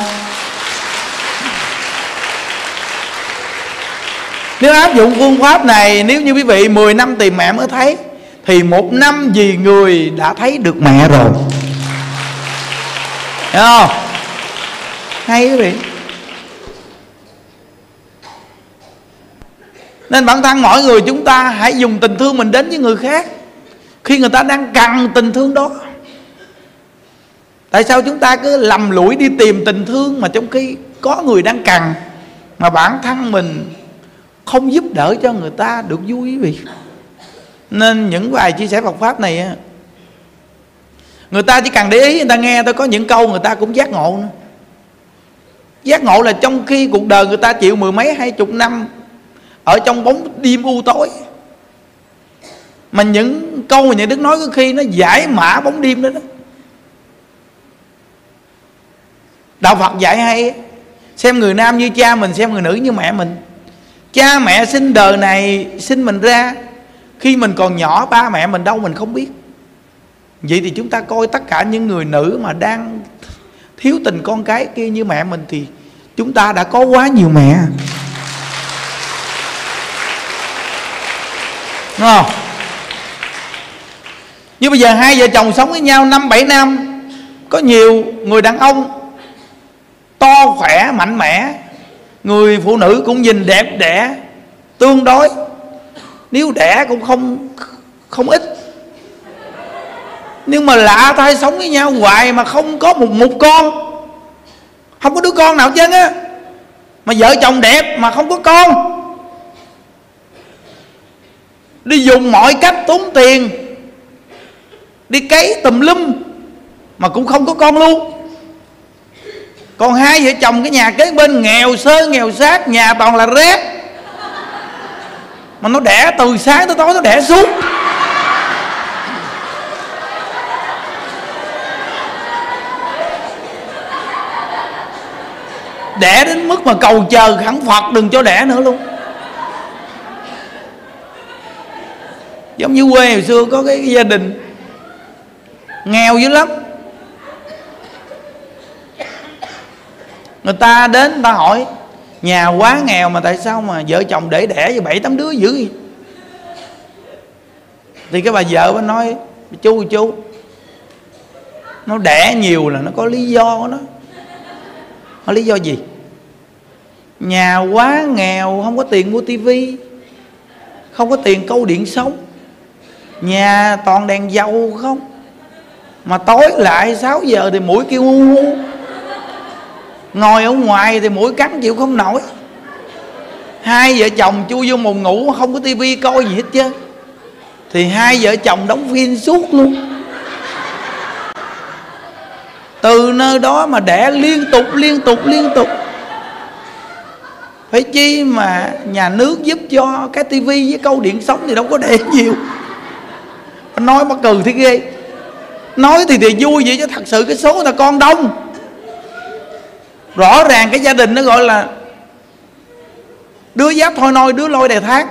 Nếu áp dụng phương pháp này, nếu như quý vị 10 năm tìm mẹ mới thấy, thì một năm vì người đã thấy được mẹ rồi. Hiểu không? Hay quý vị. Nên bản thân mỗi người chúng ta hãy dùng tình thương mình đến với người khác khi người ta đang cần tình thương đó, tại sao chúng ta cứ lầm lũi đi tìm tình thương mà trong khi có người đang cần mà bản thân mình không giúp đỡ cho người ta được vui quý vị nên những bài chia sẻ Phật pháp này người ta chỉ cần để ý, người ta nghe tôi có những câu người ta cũng giác ngộ nữa. Giác ngộ là trong khi cuộc đời người ta chịu mười mấy, hai chục năm ở trong bóng đêm u tối mà những câu mà nhà đức nói có khi nó giải mã bóng đêm đó đó. Đạo phật dạy hay xem người nam như cha mình, xem người nữ như mẹ mình. Cha mẹ sinh đời này, sinh mình ra, khi mình còn nhỏ, ba mẹ mình đâu mình không biết. Vậy thì chúng ta coi tất cả những người nữ mà đang thiếu tình con cái kia như mẹ mình thì chúng ta đã có quá nhiều mẹ. Đúng không? Nhưng bây giờ hai vợ chồng sống với nhau năm, bảy năm, có nhiều người đàn ông to khỏe, mạnh mẽ. Người phụ nữ cũng nhìn đẹp đẽ, tương đối. Nếu đẻ cũng không không ít. Nhưng mà lạ thay sống với nhau hoài mà không có một một con. Không có đứa con nào chứ á. Mà vợ chồng đẹp mà không có con. Đi dùng mọi cách tốn tiền đi cấy tùm lum mà cũng không có con luôn. Còn hai vợ chồng cái nhà kế bên nghèo sơ nghèo sát nhà toàn là rét mà nó đẻ từ sáng tới tối nó đẻ suốt đẻ đến mức mà cầu chờ khẳng phật đừng cho đẻ nữa luôn. Giống như quê hồi xưa có cái, cái gia đình nghèo dữ lắm. Người ta đến, người ta hỏi, nhà quá nghèo mà tại sao mà vợ chồng để đẻ với bảy tám đứa dữ vậy? Thì cái bà vợ mới nói, chú chú, nó đẻ nhiều là nó có lý do của nó. Có lý do gì? Nhà quá nghèo, không có tiền mua tivi, không có tiền câu điện sống, nhà toàn đèn dầu không? Mà tối lại 6 giờ thì mũi kêu u u, ngồi ở ngoài thì mũi cắn chịu không nổi. Hai vợ chồng chui vô mùng ngủ không có tivi coi gì hết chứ thì hai vợ chồng đóng phim suốt luôn. Từ nơi đó mà đẻ liên tục liên tục liên tục. Phải chi mà nhà nước giúp cho cái tivi với câu điện sống thì đâu có để nhiều. Nói mắc cười thế ghê nói thì thì vui vậy chứ thật sự cái số là con đông. Rõ ràng cái gia đình nó gọi là đứa giáp thôi nôi đứa lôi đề thác.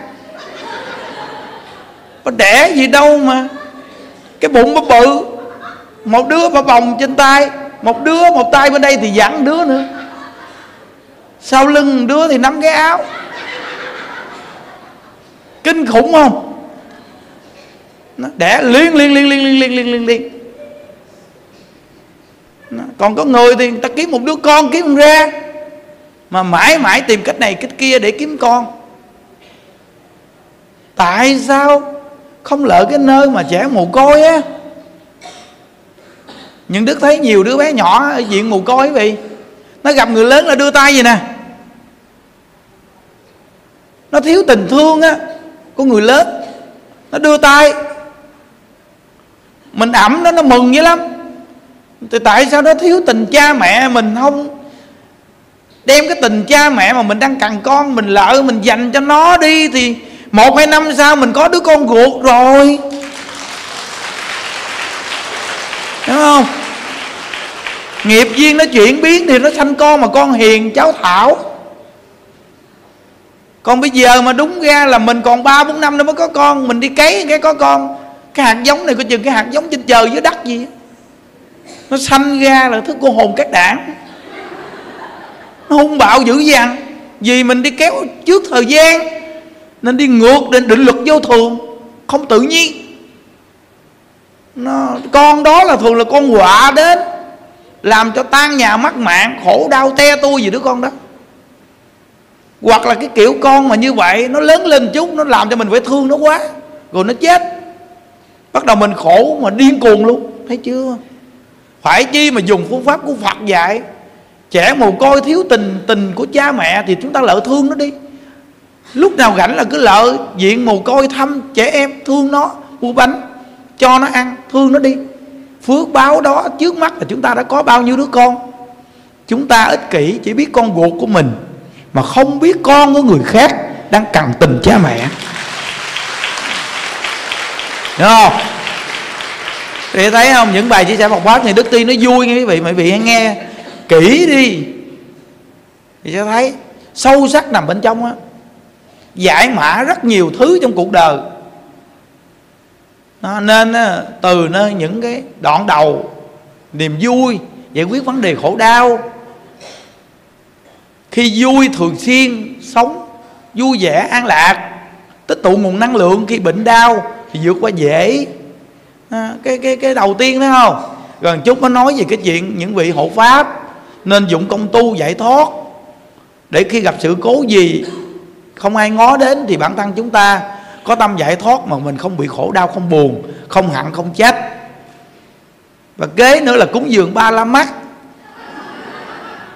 Có đẻ gì đâu mà. Cái bụng nó bự. Một đứa phải vòng trên tay, một đứa một tay bên đây thì dặn đứa nữa. Sau lưng đứa thì nắm cái áo. Kinh khủng không? Nó đẻ liên liên liên liên liên liên liên liên liên còn có người thì người ta kiếm một đứa con, kiếm không ra. Mà mãi mãi tìm cách này cách kia để kiếm con. Tại sao không lỡ cái nơi mà trẻ mồ côi á? Những đức thấy nhiều đứa bé nhỏ ở diện mồ côi quý nó gặp người lớn là đưa tay gì nè. Nó thiếu tình thương á, của người lớn. Nó đưa tay. Mình ẩm nó nó mừng dữ lắm thì tại sao nó thiếu tình cha mẹ mình không? Đem cái tình cha mẹ mà mình đang cần con, mình lỡ, mình dành cho nó đi thì một hai năm sau mình có đứa con ruột rồi. Đúng không? Nghiệp duyên nó chuyển biến thì nó sanh con mà con hiền, cháu thảo. Còn bây giờ mà đúng ra là mình còn ba bốn năm nữa mới có con, mình đi cấy cái có con. Cái hạt giống này có chừng cái hạt giống trên trời dưới đất gì nó sanh ra là thứ cô hồn các đảng. Nó hung bạo dữ dằn. Vì mình đi kéo trước thời gian nên đi ngược định định luật vô thường không tự nhiên. Nó, con đó là thường là con họa đến làm cho tan nhà mất mạng khổ đau te tôi gì đứa con đó. Hoặc là cái kiểu con mà như vậy nó lớn lên chút nó làm cho mình phải thương nó quá rồi nó chết. Bắt đầu mình khổ mà điên cuồng luôn thấy chưa? Phải chi mà dùng phương pháp của phật dạy? Trẻ mồ côi thiếu tình tình của cha mẹ thì chúng ta lỡ thương nó đi. Lúc nào rảnh là cứ lỡ diện mồ côi thăm trẻ em, thương nó, mua bánh, cho nó ăn, thương nó đi. Phước báo đó trước mắt là chúng ta đã có bao nhiêu đứa con? Chúng ta ích kỷ, chỉ biết con ruột của mình, mà không biết con của người khác đang cần tình cha mẹ. Đúng không? Thì thấy không? Những bài chia sẻ Phật pháp thì đức tin nó vui nghe quý vị quý vị hãy nghe kỹ đi. Thì sẽ thấy sâu sắc nằm bên trong á. Giải mã rất nhiều thứ trong cuộc đời. Đó, nên từ nơi những cái đoạn đầu niềm vui giải quyết vấn đề khổ đau. Khi vui thường xuyên sống vui vẻ an lạc tích tụ nguồn năng lượng khi bệnh đau thì vượt qua dễ à, cái cái cái đầu tiên đó không? Gần chút mới nói về cái chuyện những vị hộ pháp nên dụng công tu giải thoát để khi gặp sự cố gì không ai ngó đến thì bản thân chúng ta có tâm giải thoát mà mình không bị khổ đau không buồn không hận không trách và kế nữa là cúng dường ba la mắt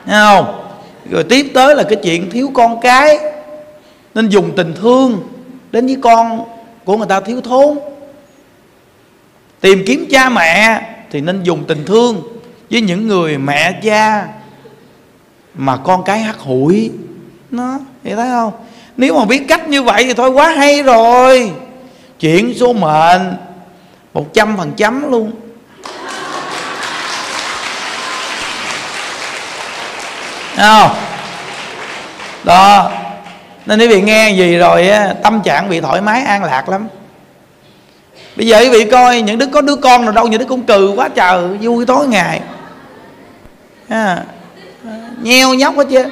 Thấy không? Rồi tiếp tới là cái chuyện thiếu con cái nên dùng tình thương đến với con của người ta thiếu thốn tìm kiếm cha mẹ thì nên dùng tình thương với những người mẹ cha mà con cái hắt hủi. Nó thì thấy không? Nếu mà biết cách như vậy thì thôi, quá hay rồi. Chuyện số mệnh, một trăm phần trăm luôn. Không? Đó. Nên quý vị nghe gì rồi tâm trạng bị thoải mái, an lạc lắm bây giờ quý vị coi những đứa có đứa con nào đâu những đứa cũng cừ quá trời vui tối ngày. À, nheo nhóc hết chứ.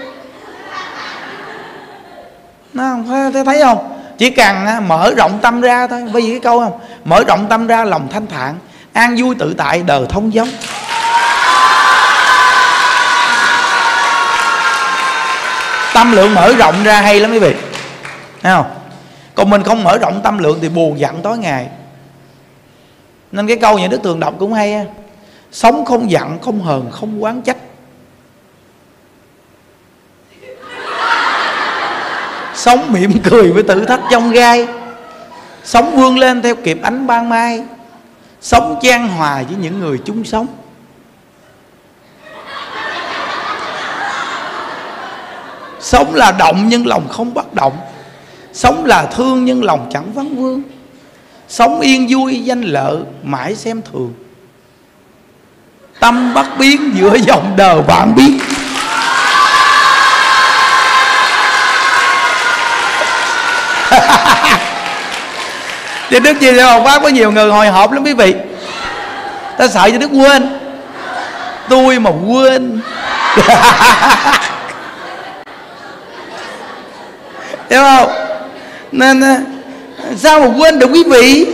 Nó không thấy, thấy không? Chỉ cần à, mở rộng tâm ra thôi. Bởi vì cái câu không? Mở rộng tâm ra lòng thanh thản an vui tự tại đời thông giống. Tâm lượng mở rộng ra hay lắm quý vị. Thấy không? Còn mình không mở rộng tâm lượng thì buồn giận tối ngày nên cái câu nhà đức thường đọc cũng hay sống không giận không hờn, không quán trách. Sống mỉm cười với thử thách trong gai. Sống vươn lên theo kịp ánh ban mai. Sống chan hòa với những người chung sống. Sống là động nhưng lòng không bất động. Sống là thương nhưng lòng chẳng vắng vương sống yên vui, danh lợi, mãi xem thường. Tâm bất biến, giữa dòng đời vạn biến. Thì đức gì đâu quá có nhiều người hồi hộp lắm quý vị. Ta sợ cho đức quên. Tôi mà quên. Hiểu không? Nên sao mà quên được quý vị?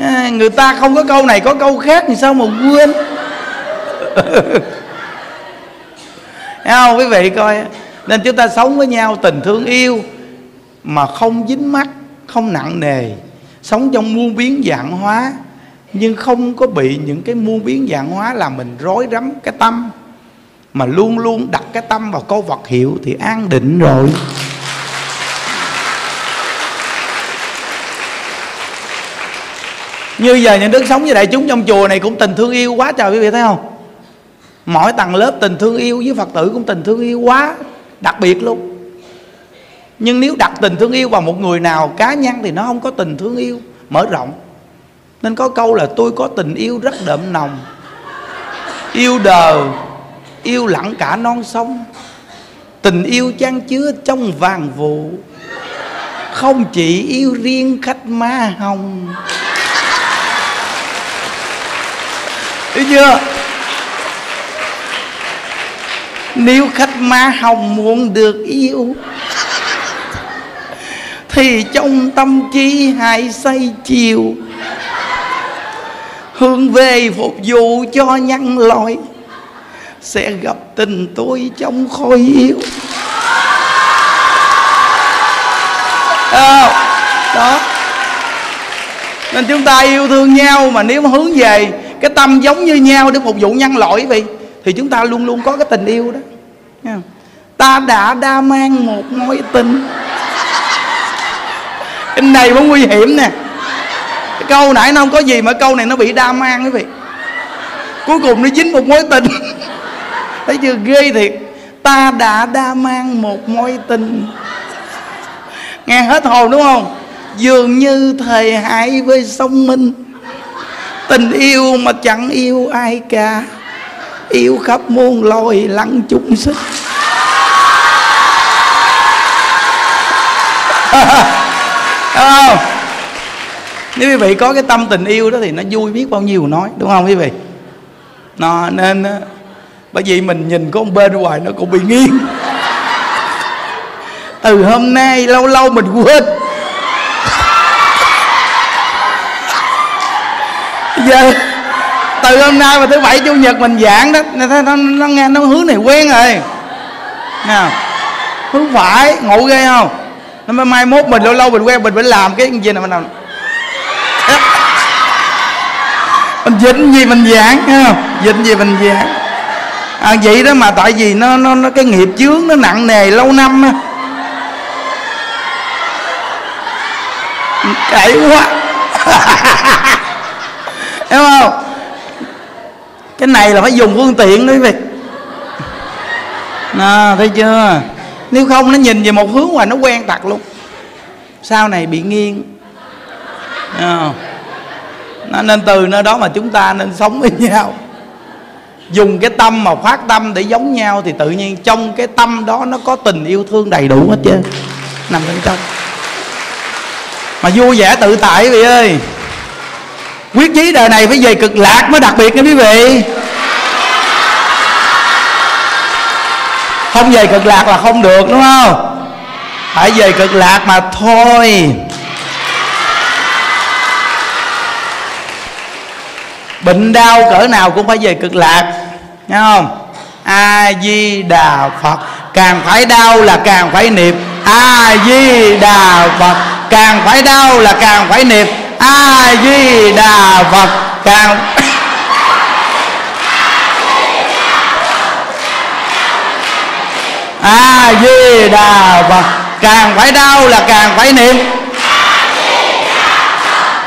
À, người ta không có câu này có câu khác thì sao mà quên? Không quý vị coi nên chúng ta sống với nhau tình thương yêu mà không dính mắt không nặng nề. Sống trong muôn biến dạng hóa nhưng không có bị những cái muôn biến dạng hóa làm mình rối rắm cái tâm mà luôn luôn đặt cái tâm vào câu vật hiệu thì an định rồi. Như giờ những đức sống với đại chúng trong chùa này cũng tình thương yêu quá trời quý vị thấy không? Mỗi tầng lớp tình thương yêu với phật tử cũng tình thương yêu quá, đặc biệt luôn. Nhưng nếu đặt tình thương yêu vào một người nào cá nhân thì nó không có tình thương yêu, mở rộng. Nên có câu là tôi có tình yêu rất đậm nồng, yêu đời yêu lặng cả non sông. Tình yêu chan chứa trong vàng vụ, không chỉ yêu riêng khách ma hồng. Thấy chưa? Nếu khách ma hồng muốn được yêu Thì trong tâm trí hãy say chiều. Hướng về phục vụ cho nhân loại Sẽ gặp tình tôi trong khói yêu. À, Đó. Nên chúng ta yêu thương nhau Mà nếu mà hướng về cái tâm giống như nhau để phục vụ nhân loại vậy. Thì chúng ta luôn luôn có cái tình yêu đó. Nghe không? ta đã đa mang một mối tình. Cái này mới nguy hiểm nè. Cái câu nãy nó không có gì mà câu này nó bị đa mang quý vị. Cuối cùng nó dính một mối tình. Thấy chưa? Ghê thiệt. Ta đã đa mang một mối tình. Nghe hết hồn đúng không? Dường như thầy hại với sông minh tình yêu mà chẳng yêu ai cả. Yêu khắp muôn loài lăng chung sức. Không? Nếu quý vị có cái tâm tình yêu đó thì nó vui biết bao nhiêu nói, đúng không quý vị? Nó nên ờ, bởi vì mình nhìn có một bên ngoài nó cũng bị nghiêng. Từ hôm nay lâu lâu mình quên. Giờ từ hôm nay mà thứ bảy chủ nhật mình giảng đó. Nó, nó, nó nghe nó hướng này quen rồi. Nào hướng phải ngủ ghê không? Nó mai, mai mốt mình lâu lâu mình quen mình phải làm cái gì nào mình làm. Mình dịch gì mình giảng không? Dịch gì mình giảng. À, vậy đó mà tại vì nó nó, nó cái nghiệp chướng nó nặng nề lâu năm á. Cậy quá. hiểu không? Cái này là phải dùng phương tiện đó quý vị. Thấy chưa? Nếu không, nó nhìn về một hướng ngoài nó quen tặc luôn. Sau này bị nghiêng. À. nên từ nơi đó mà chúng ta nên sống với nhau. Dùng cái tâm mà phát tâm để giống nhau thì tự nhiên trong cái tâm đó nó có tình yêu thương đầy đủ hết chứ. Nằm bên trong. Mà vui vẻ tự tại, quý vị ơi quyết chí đời này phải về cực lạc mới đặc biệt nha quý vị. Không về cực lạc là không được, đúng không? Phải về cực lạc mà thôi. Bệnh đau cỡ nào cũng phải về cực lạc, nghe không? A di đà phật. Càng phải đau là càng phải niệm a di đà phật. Càng phải đau là càng phải niệm a di đà phật? Càng a di đà phật? Càng phải đau là càng phải niệm.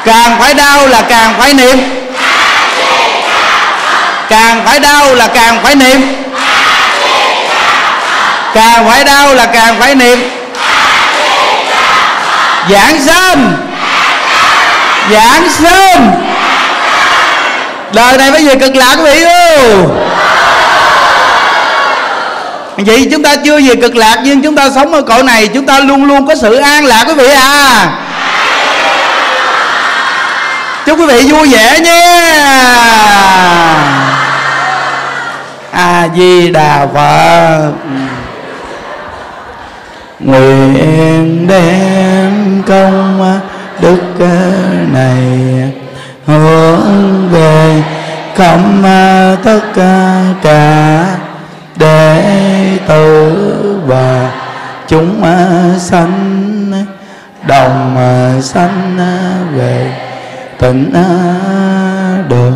Càng phải đau là càng phải niệm. Càng phải đau là càng phải niệm. Càng phải đau là càng phải niệm. Giảng sanh giảng sớm. Đời này phải về cực lạc quý vị ơi vậy chúng ta chưa về cực lạc, nhưng chúng ta sống ở cõi này, chúng ta luôn luôn có sự an lạc, quý vị à. Chúc quý vị vui vẻ nhé a di đà phật. Nguyện đem công đức này. Hướng về không tất cả đệ tử và chúng sanh, đồng sanh về tịnh độ